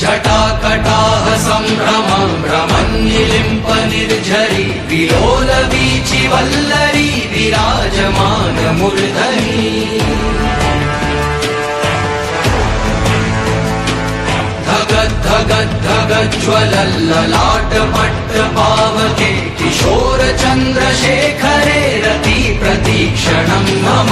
जटाकटाः सम्भ्रमं भ्रमन् निलिम्ब निर्झरि विलोलबीचिवल्लरि विराजमानमुर्धरी धगद् धगद् धगज्वलल्ललाटपट्रपावके किशोरचन्द्रशेखरे रति प्रतीक्षणं मम।